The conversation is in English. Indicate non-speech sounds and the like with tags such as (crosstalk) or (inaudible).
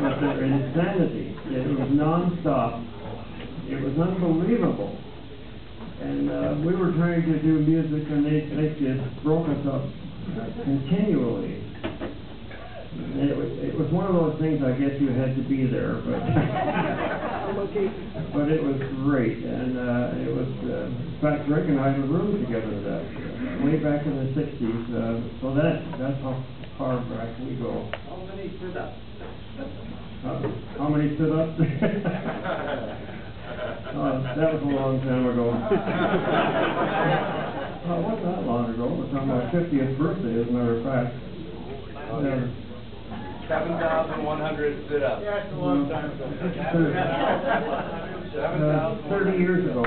was their insanity. It was nonstop. It was unbelievable. And uh, we were trying to do music, and they, they just broke us up continually. And It was, it was one of those things, I guess you had to be there, but, (laughs) but it was great, and, uh, it was, uh, in fact, Rick and I had a room together that, uh, way back in the sixties, uh, so that, that's how far back we go. How many? Uh, (laughs) How many stood up? Uh, (laughs) (laughs) that was a long time ago. (laughs) Oh, it wasn't that long ago, it was on my fiftieth birthday, as a matter of fact. Yeah. Seven thousand one hundred sit ups. Yeah, it's a long time ago. Uh, thirty years ago.